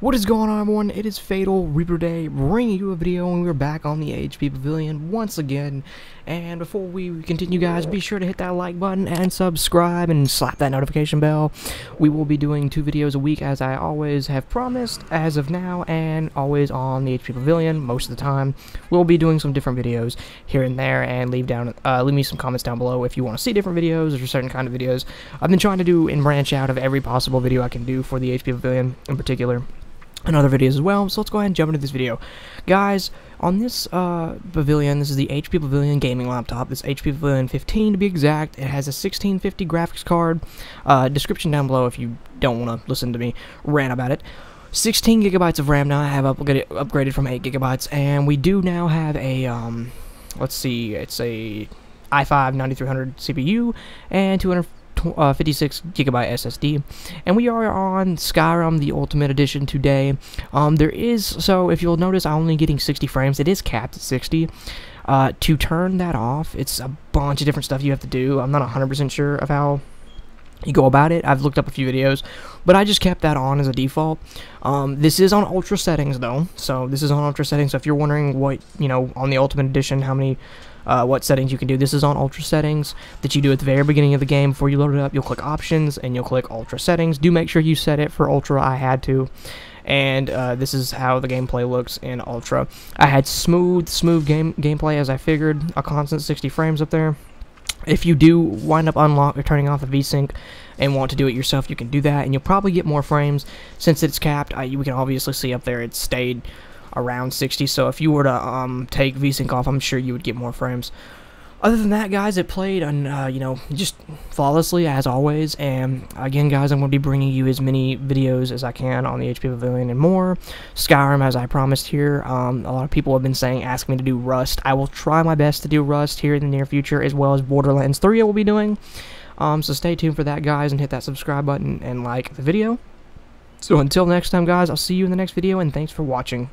What is going on everyone? It is Fatal Reaper Day bringing you a video and we're back on the HP Pavilion once again. And before we continue guys, be sure to hit that like button and subscribe and slap that notification bell. We will be doing two videos a week as I always have promised as of now and always on the HP Pavilion most of the time. We'll be doing some different videos here and there and leave down uh, leave me some comments down below if you want to see different videos or certain kind of videos. I've been trying to do and branch out of every possible video I can do for the HP Pavilion in particular and other videos as well. So let's go ahead and jump into this video. Guys, on this uh, Pavilion, this is the HP Pavilion gaming laptop. This HP Pavilion 15 to be exact. It has a 1650 graphics card. Uh, description down below if you don't want to listen to me rant about it. 16 gigabytes of RAM now. I have upgraded, upgraded from 8 gigabytes, and we do now have a, um, let's see, it's a i5 9300 CPU and 200 uh, 56 gigabyte SSD, and we are on Skyrim the Ultimate Edition today. Um, there is so if you'll notice, I'm only getting 60 frames. It is capped at 60. Uh, to turn that off, it's a bunch of different stuff you have to do. I'm not 100% sure of how you go about it. I've looked up a few videos, but I just kept that on as a default. Um, this is on ultra settings though, so this is on ultra settings. So if you're wondering what you know on the Ultimate Edition, how many uh, what settings you can do. This is on ultra settings that you do at the very beginning of the game before you load it up. You'll click options and you'll click ultra settings. Do make sure you set it for ultra. I had to. And uh, this is how the gameplay looks in ultra. I had smooth, smooth game gameplay as I figured. A constant 60 frames up there. If you do wind up unlock or turning off the VSync and want to do it yourself, you can do that, and you'll probably get more frames since it's capped. I, we can obviously see up there it stayed around 60 so if you were to um, take VSync off I'm sure you would get more frames. Other than that guys it played on uh, you know just flawlessly as always. And again guys I'm going to be bringing you as many videos as I can on the HP Pavilion and more. Skyrim as I promised here um, a lot of people have been saying ask me to do Rust. I will try my best to do Rust here in the near future as well as Borderlands 3 I will be doing. Um, so stay tuned for that guys and hit that subscribe button and like the video. So until next time guys I'll see you in the next video and thanks for watching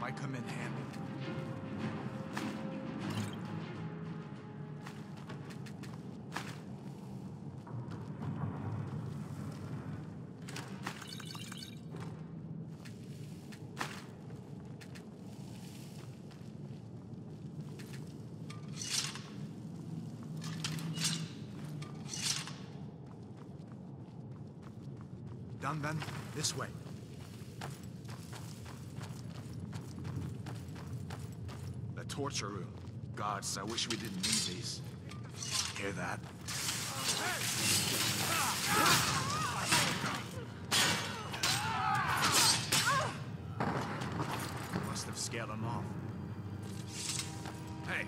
might come in handy. Done then? This way. Torture room. Gods, I wish we didn't need these. Hear that? Must have scared them off. Hey!